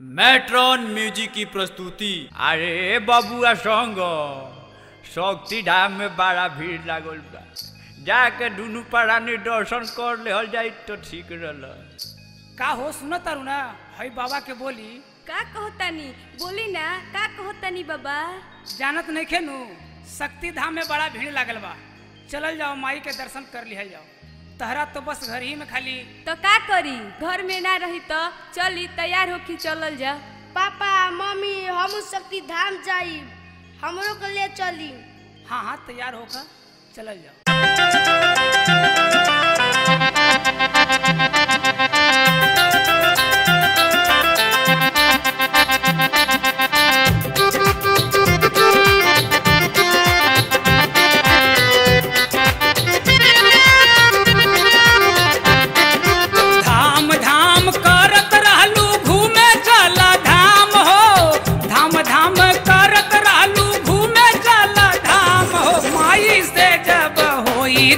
Matron music की प्रस्तुति। अरे बबुआ संग शक्ति धाम में बड़ा भीड़ लागल बा। जाके दुनू प्राणी दर्शन कर ले जाई तो ठीक रहल। का हो सुनो तरुणा हई बाबा के बोली। का कहतानी बोली ना का कहतानी बाबा? जानत नहीं खेनू शक्ति धाम में बड़ा भीड़ लागल बा। चलल जाओ माई के दर्शन कर लिया जाओ। तहरा तो बस घर ही में खाली। तो का करी? घर में ना रही तो चली तैयार होके चलल जा। पापा मम्मी हम शक्ति धाम जाई। हमरो के ले चली। हाँ हाँ तैयार होकर चलल जाओ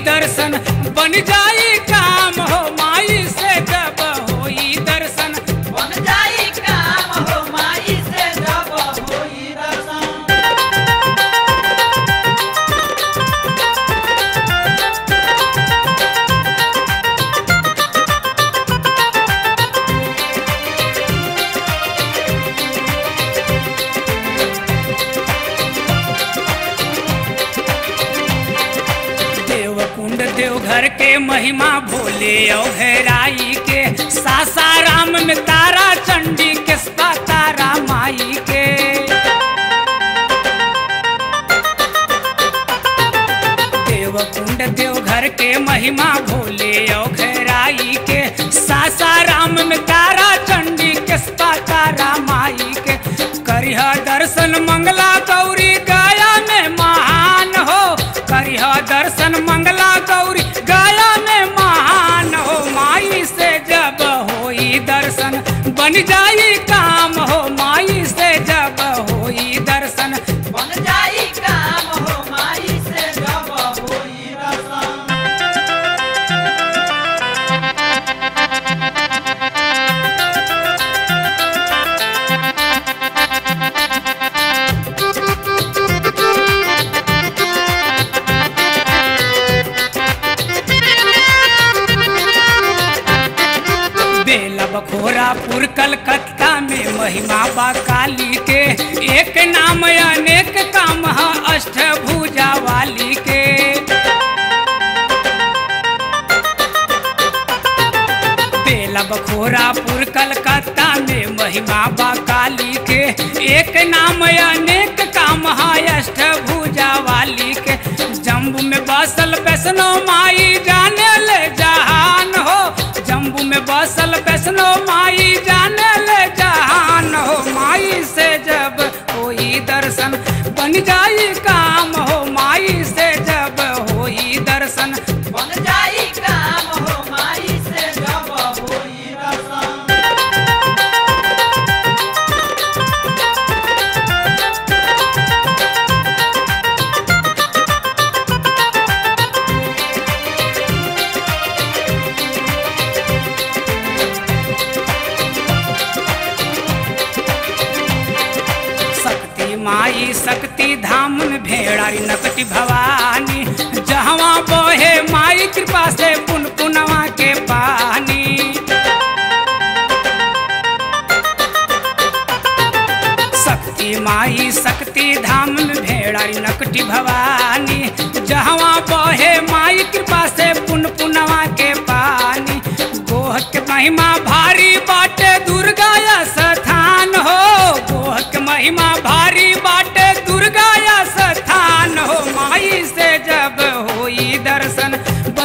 दर्शन बन जाई देवघर के महिमा भोले औघराई के। सासाराम में तारा चंडी के तारा माई के। देव कुंड देवघर के महिमा भोले औघराई के। सासाराम में तारा चंडी के तारा माई के। करिह दर्शन मंगला गौरी गया में महान हो। करिह दर्शन मंगला गौरी बन जाई बखोरापुर कलकत्ता में महिमा बा काली के। एक नाम अनेक काम है अष्टभुजा वाली के। बखोरापुर, कलकत्ता में महिमा बा काली के। एक नाम अनेक काम है अष्टभुजा वाली के। जम्बू में बसल वैष्णो माई जाने ले जहान जम्बू में बसल वैष्णो माई जाने ले जहान हो माई से जब कोई दर्शन बन जाई काम माई शक्ति धाम में भेड़ारी नकटी भवानी। जहवा बहे माई कृपा से पुन पुनवा के पानी। शक्ति माई शक्ति धाम में भेड़ारी नकटी भवानी। जहवा बहे माई कृपा से पुन पुनवा के पानी। गोह के महिमा भारी बाटे दुर्गा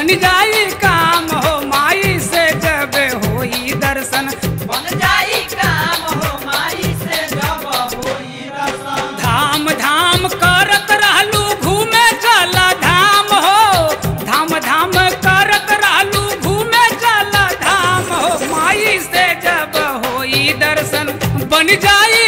बन जाई काम हो माई से जब होई दर्शन। बन जाई काम हो माई से जब होई दर्शन। धाम धाम करत रहलू घूमे चला धाम हो। धाम धाम करत रहलू घूमे चला धाम हो। माई से जब होई दर्शन बन जाई